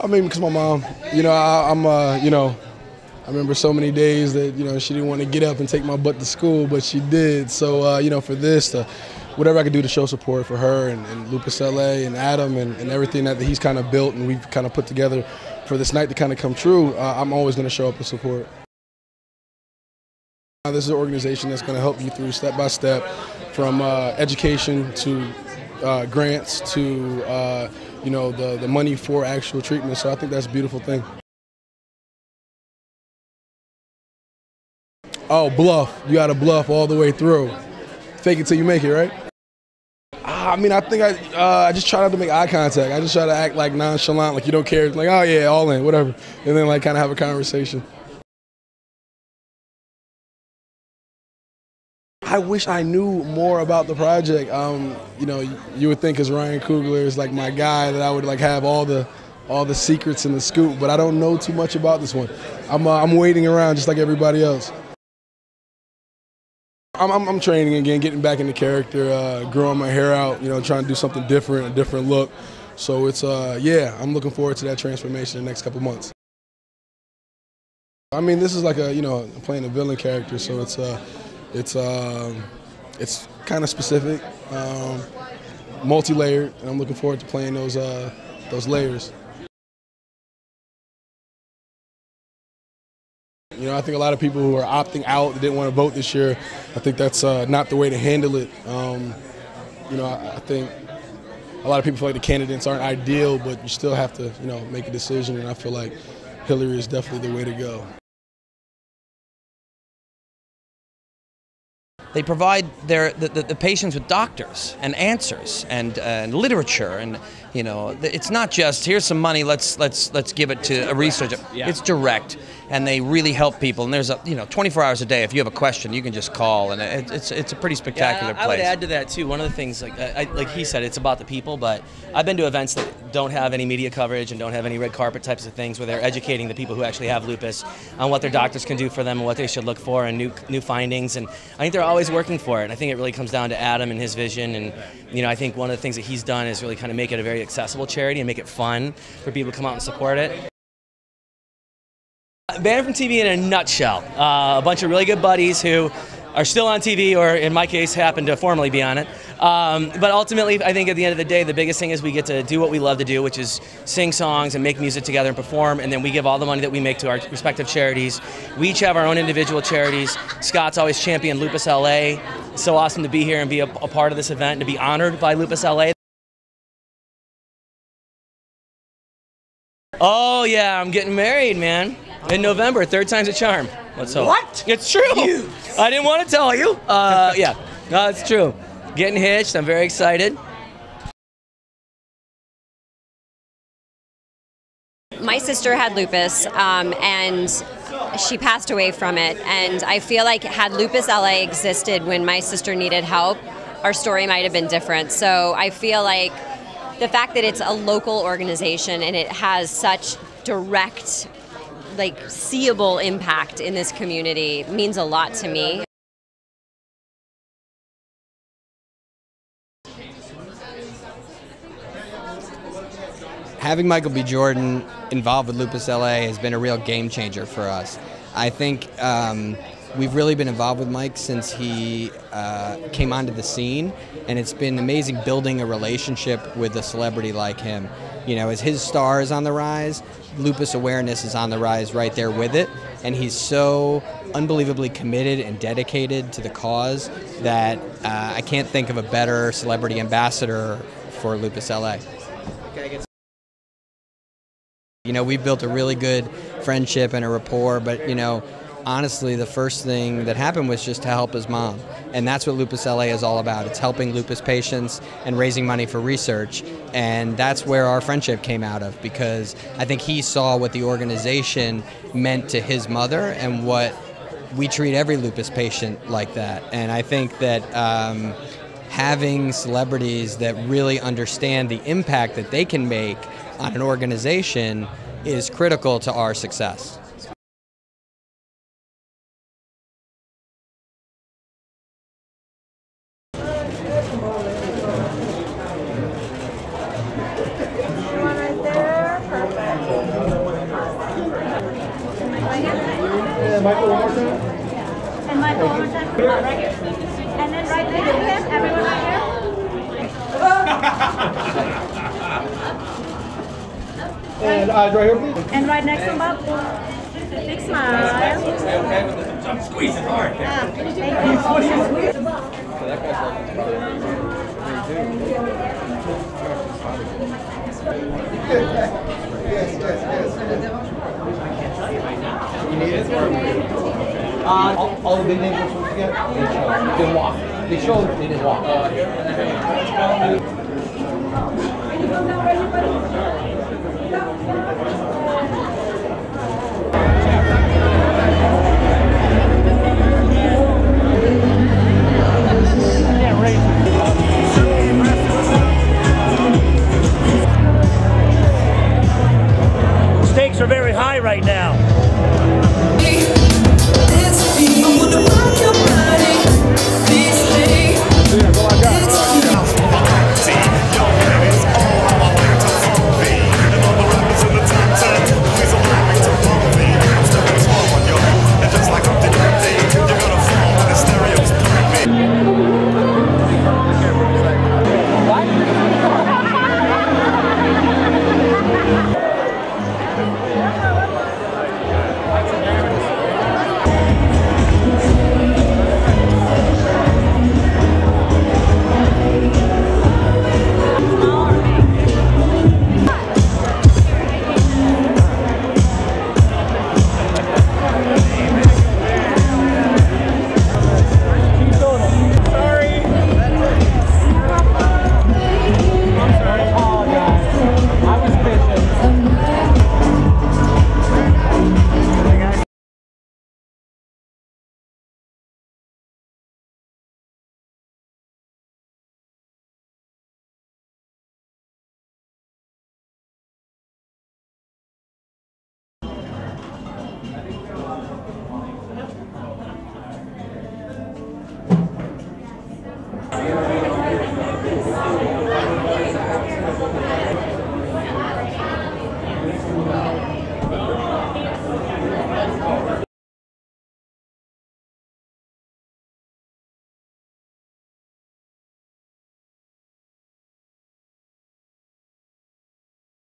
I mean, because my mom, you know, I, I'm, uh, you know, I remember so many days that you know she didn't want to get up and take my butt to school, but she did. So uh, you know, for this, to, whatever I could do to show support for her and, and Lupus LA and Adam and, and everything that he's kind of built and we've kind of put together for this night to kind of come true, uh, I'm always going to show up and support. Uh, this is an organization that's going to help you through step by step, from uh, education to uh, grants to uh, you know the the money for actual treatment. So I think that's a beautiful thing. Oh, bluff! You got to bluff all the way through. Fake it till you make it, right? Ah, I mean, I think I uh, I just try not to make eye contact. I just try to act like nonchalant, like you don't care. Like, oh yeah, all in, whatever, and then like kind of have a conversation. I wish I knew more about the project. Um, you know, you would think as Ryan Coogler is like my guy that I would like have all the all the secrets in the scoop, but I don't know too much about this one. I'm uh, I'm waiting around just like everybody else. I'm, I'm, I'm training again, getting back into character, uh, growing my hair out, you know, trying to do something different, a different look. So it's uh, yeah, I'm looking forward to that transformation in the next couple months. I mean, this is like a you know playing a villain character, so it's uh, it's um, it's kind of specific, um, multi-layered, and I'm looking forward to playing those uh, those layers. You know, I think a lot of people who are opting out didn't want to vote this year, I think that's uh, not the way to handle it. Um, you know, I, I, think a lot of people feel like the candidates aren't ideal, but you still have to, you know, make a decision, and I feel like Hillary is definitely the way to go. They provide their the, the, the patients with doctors and answers and, uh, and literature and you know it's not just here's some money let's let's let's give it to a researcher. Yeah. It's direct and they really help people. And there's a you know 24 hours a day. If you have a question, you can just call, and it, it's it's a pretty spectacular yeah, I, place. I would add to that too. One of the things like I, like he said, it's about the people. But I've been to events that don't have any media coverage and don't have any red carpet types of things, where they're educating the people who actually have lupus on what their doctors can do for them and what they should look for and new new findings. And I think they're always working for it. And I think it really comes down to Adam and his vision. And you know I think one of the things that he's done is really kind of make it a very accessible charity and make it fun for people to come out and support it. Band from TV in a nutshell. Uh, a bunch of really good buddies who are still on TV, or in my case, happen to formerly be on it. Um, but ultimately, I think at the end of the day, the biggest thing is we get to do what we love to do, which is sing songs and make music together and perform, and then we give all the money that we make to our respective charities. We each have our own individual charities. Scott's always championed Lupus LA. So awesome to be here and be a, a part of this event and to be honored by Lupus LA. Oh yeah, I'm getting married, man. In November, third time's a charm. Let's hope. What? It's true. You. I didn't want to tell you. Uh, yeah, no, it's true. Getting hitched. I'm very excited. My sister had lupus, um, and she passed away from it. And I feel like had Lupus LA existed when my sister needed help, our story might have been different. So I feel like the fact that it's a local organization and it has such direct like seeable impact in this community means a lot to me. Having Michael B. Jordan involved with Lupus LA has been a real game changer for us. I think um, we've really been involved with Mike since he uh, came onto the scene, and it's been amazing building a relationship with a celebrity like him. You know, as his star is on the rise, lupus awareness is on the rise right there with it, and he's so unbelievably committed and dedicated to the cause that uh, I can't think of a better celebrity ambassador for Lupus LA. You know, we've built a really good friendship and a rapport, but you know, honestly, the first thing that happened was just to help his mom. And that's what Lupus LA is all about. It's helping lupus patients and raising money for research. And that's where our friendship came out of because I think he saw what the organization meant to his mother and what we treat every lupus patient like that. And I think that. Um, having celebrities that really understand the impact that they can make on an organization is critical to our success. Michael one more time. And Michael, one more time. Uh, right here. And then right next to him, everyone right here. And eyes right here, please. And right next to him, Bob. Big smile. Squeeze it hard. Ah, thank you. Uh, all, the big names we're supposed to get, they showed. Didn't walk. They showed, they didn't walk. Stakes are very high right now.